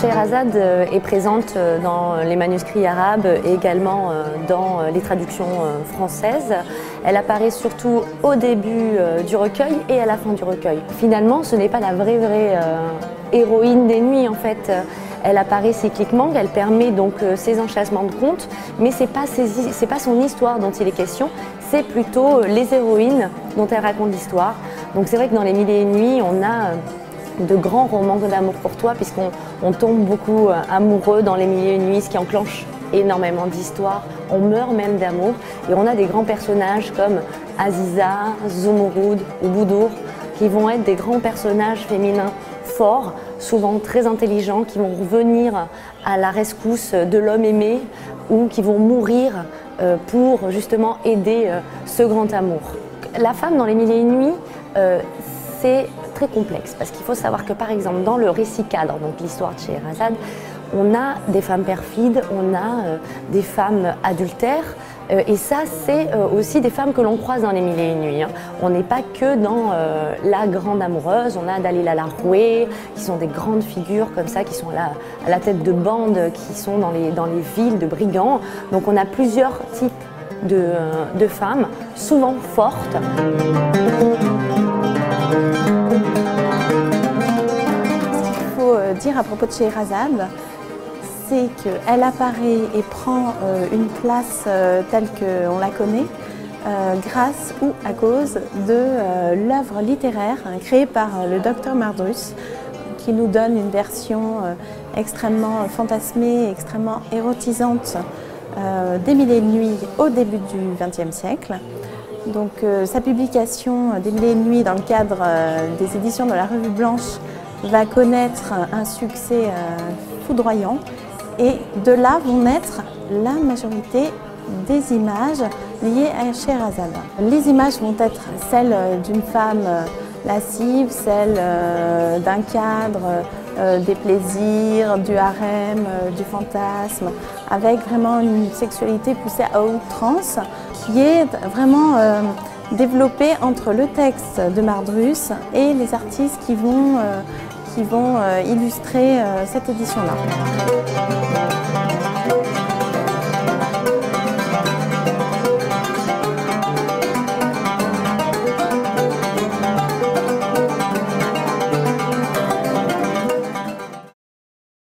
Scheherazade euh, est présente euh, dans les manuscrits arabes et également euh, dans les traductions françaises. Elle apparaît surtout au début du recueil et à la fin du recueil. Finalement, ce n'est pas la vraie vraie héroïne des nuits en fait. Elle apparaît cycliquement, elle permet donc ses enchâssements de contes, mais ce n'est pas, pas, son histoire dont il est question, c'est plutôt les héroïnes dont elle raconte l'histoire. Donc c'est vrai que dans Les Mille et Une Nuits, on a de grands romans d'amour pour toi, puisqu'on tombe beaucoup euh, amoureux dans les milliers de nuits, ce qui enclenche énormément d'histoires. On meurt même d'amour. Et on a des grands personnages comme Aziza, Zumurud ou Boudour, qui vont être des grands personnages féminins forts, souvent très intelligents, qui vont venir à la rescousse de l'homme aimé ou qui vont mourir euh, pour justement aider euh, ce grand amour. La femme dans les milliers de nuits, c'est très complexe parce qu'il faut savoir que par exemple dans le récit cadre, donc l'histoire de Scheherazade, on a des femmes perfides, on a euh, des femmes adultères, euh, et ça, c'est euh, aussi des femmes que l'on croise dans les mille et une nuits. Hein. On n'est pas que dans la grande amoureuse, on a Dalila Laroué, qui sont des grandes figures comme ça, qui sont à la, tête de bandes, qui sont dans les, dans les villes de brigands. Donc on a plusieurs types de, de femmes, souvent fortes. À propos de Scheherazade, c'est qu'elle apparaît et prend euh, une place euh, telle qu'on la connaît euh, grâce ou à cause de l'œuvre littéraire hein, créée par le docteur Mardrus, qui nous donne une version extrêmement fantasmée, extrêmement érotisante des Mille et nuits au début du XXe siècle. Donc sa publication des Mille et nuits dans le cadre des éditions de la Revue Blanche va connaître un succès euh, foudroyant et de là vont naître la majorité des images liées à Sherazade. Les images vont être celles d'une femme euh, lascive, celles euh, d'un cadre, des plaisirs, du harem, du fantasme, avec vraiment une sexualité poussée à outrance qui est vraiment développée entre le texte de Mardrus et les artistes qui vont qui vont euh, illustrer euh, cette édition-là.